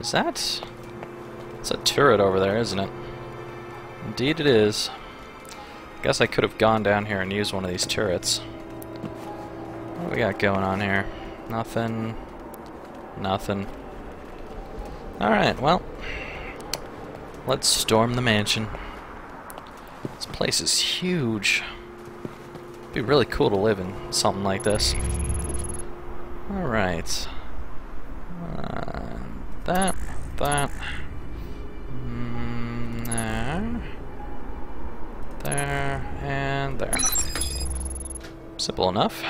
Is that... It's a turret over there, isn't it? Indeed it is. Guess I could have gone down here and used one of these turrets. What we got going on here? Nothing. Nothing. Alright, well. Let's storm the mansion. This place is huge. It'd be really cool to live in something like this. Alright. That, that. Mm, there. There, and there. Simple enough.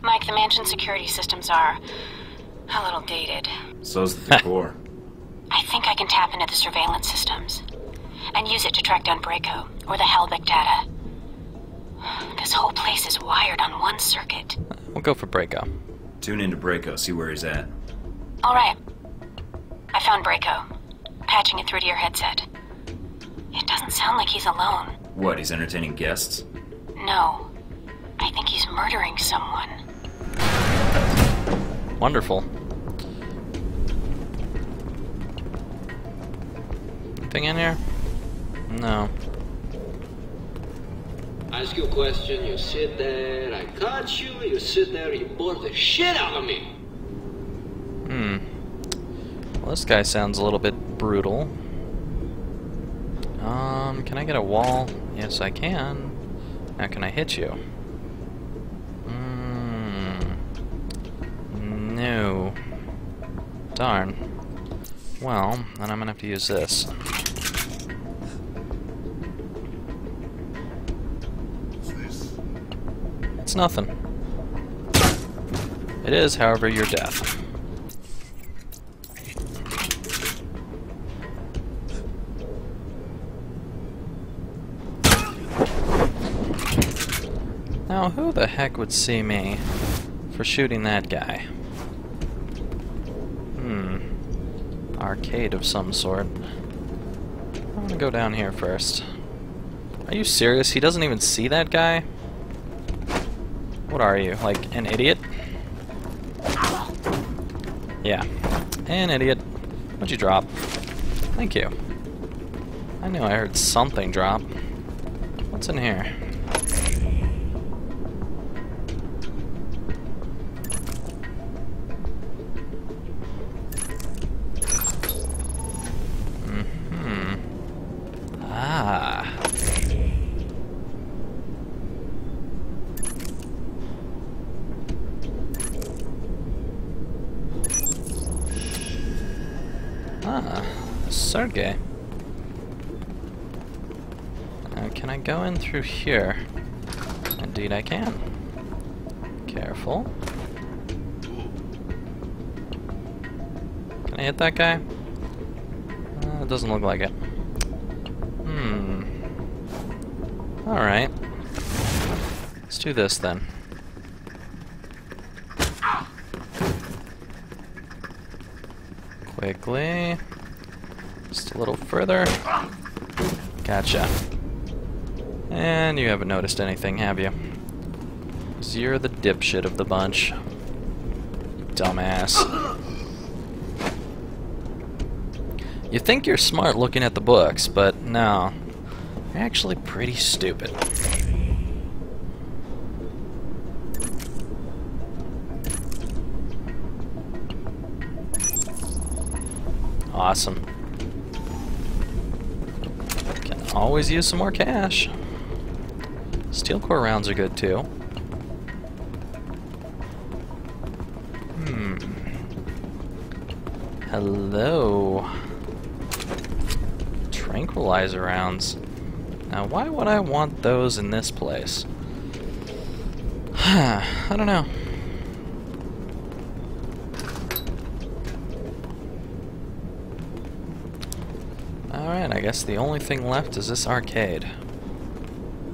Mike, the mansion security systems are a little dated. So's the decor. I think I can tap into the surveillance systems and use it to track down Brayko or the Halbech data. This whole place is wired on one circuit. We'll go for Brayko. Tune into Brayko, see where he's at. All right. I found Brayko. Patching it through to your headset. It doesn't sound like he's alone. What, he's entertaining guests? No. I think he's murdering someone. Wonderful. Anything in here? No. Ask you a question, you sit there, I catch you, you sit there, you bore the shit out of me. Hmm. Well, this guy sounds a little bit brutal. Um, can I get a wall? Yes, I can. Now, can I hit you? Hmm. No. Darn. Well, then I'm gonna have to use this. It's nothing. It is, however, your death. Now, who the heck would see me for shooting that guy? Hmm. Arcade of some sort. I'm gonna go down here first. Are you serious? He doesn't even see that guy? What are you, like an idiot? Yeah, an idiot. What'd you drop? Thank you. I knew I heard something drop. What's in here? Ah, Sergey. Now, can I go in through here? Indeed I can. Careful. Can I hit that guy? Uh, it doesn't look like it. Hmm. Alright. Let's do this then. Quickly. Just a little further. Gotcha. And you haven't noticed anything, have you? 'Cause you're the dipshit of the bunch. Dumbass. You think you're smart looking at the books, but no. You're actually pretty stupid. Awesome. Can always use some more cash. Steel core rounds are good too. Hmm. Hello. Tranquilizer rounds. Now, why would I want those in this place? I don't know. Alright, I guess the only thing left is this arcade.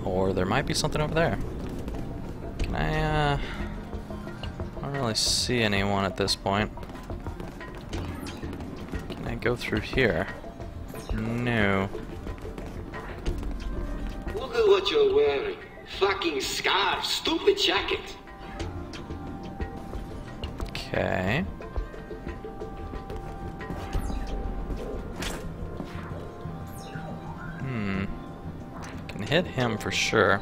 Or there might be something over there. Can I, uh... I don't really see anyone at this point. Can I go through here? No. Look at what you're wearing. Fucking scarf, stupid jacket. Okay. Hit him for sure.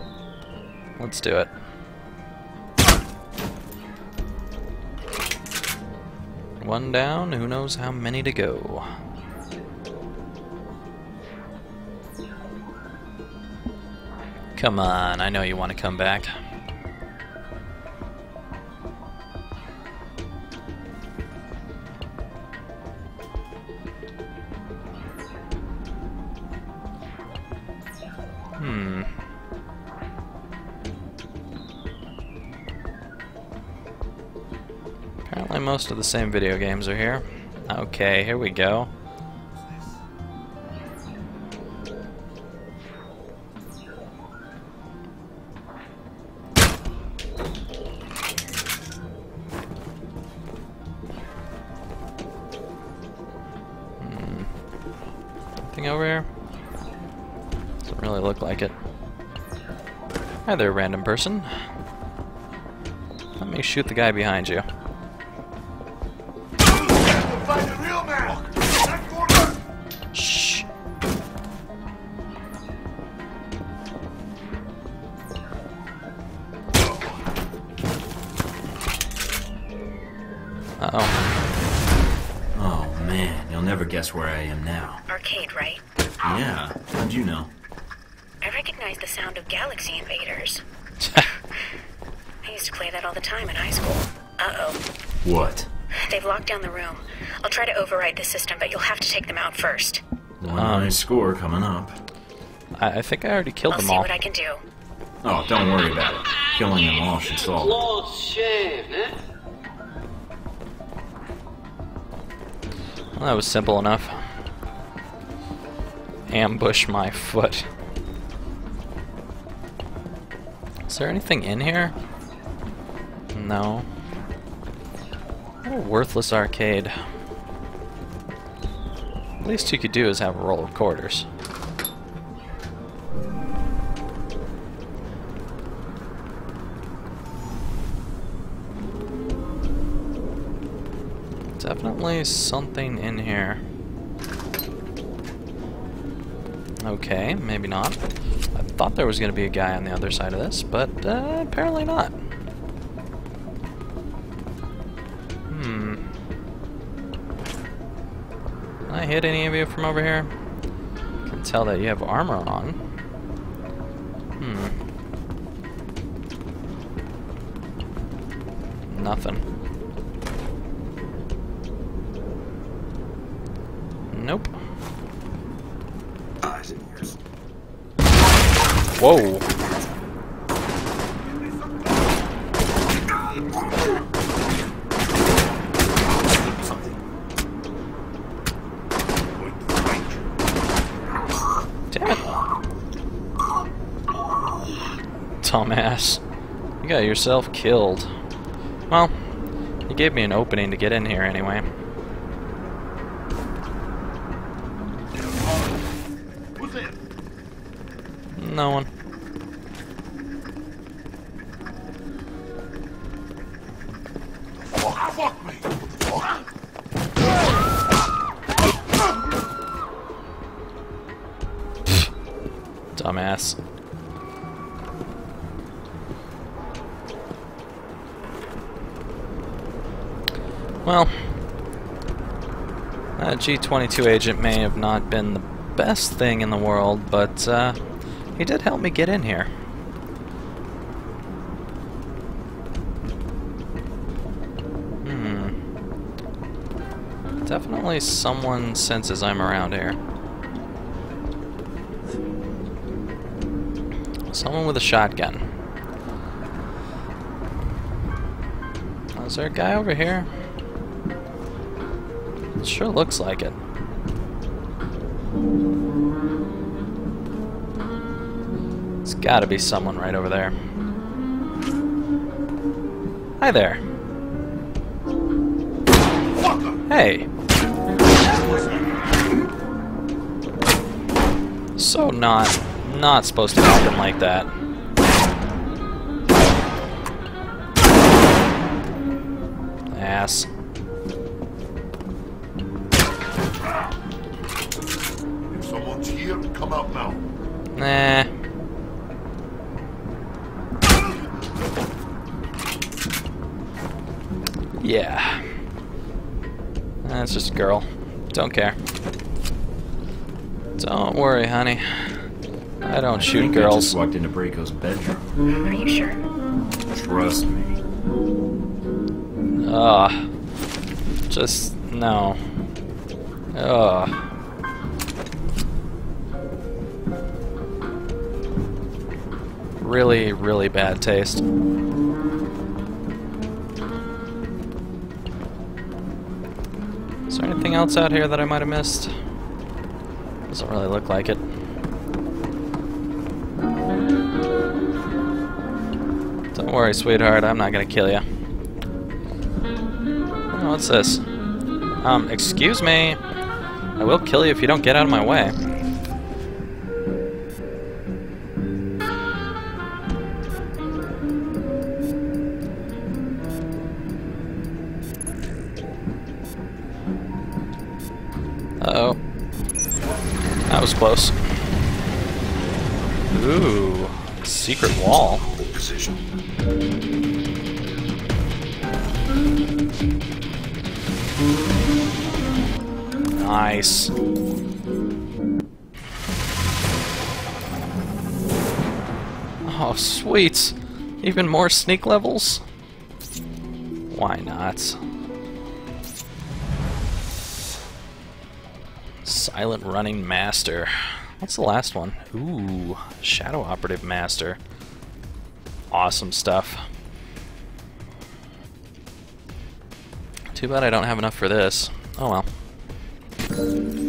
Let's do it. One down, who knows how many to go. Come on, I know you want to come back. Apparently most of the same video games are here. Okay, here we go. Hmm. Over here? Doesn't really look like it. Hi there, random person. Let me shoot the guy behind you. Uh oh. Oh man, you'll never guess where I am now. Arcade, right? Yeah, how'd you know? I recognize the sound of Galaxy Invaders. I used to play that all the time in high school. Uh-oh. What? They've locked down the room. I'll try to override the system, but you'll have to take them out first. One Um, high score coming up. I, I think I already killed I'll them see all. what I can do. Oh, don't worry about it. Killing them all should solve Well, that was simple enough. Ambush my foot. Is there anything in here? No. What a worthless arcade. Least you could do is have a roll of quarters. Definitely something in here. Okay, maybe not. I thought there was going to be a guy on the other side of this, but uh, apparently not. Hmm. Can I hit any of you from over here? Can tell that you have armor on. Hmm. Nothing. Nope. Ears. Whoa. Something. Damn it. Dumbass. You got yourself killed. Well, you gave me an opening to get in here anyway. No one. Dumbass. Well, that G22 agent may have not been the best thing in the world, but uh, he did help me get in here. Hmm. Definitely someone senses I'm around here. Someone with a shotgun. Is there a guy over here? It sure looks like it. Gotta be someone right over there. Hi there. Hey. So not not supposed to happen like that. Ass. If someone's here, come out now. Nah. Yeah. That's just a girl. Don't care. Don't worry, honey. I don't I shoot think I girls. just walked into Brayko's bedroom. Are you sure? Trust me. Ugh. Just no. Ugh. Really, really bad taste. Anything else out here that I might have missed? Doesn't really look like it. Don't worry, sweetheart, I'm not gonna kill you. What's this? Um, excuse me. I will kill you if you don't get out of my way. That was close. Ooh, secret wall. Position. Nice. Oh, sweet. Even more sneak levels? Why not? Silent Running Master. What's the last one? Ooh, Shadow Operative Master. Awesome stuff. Too bad I don't have enough for this. Oh well.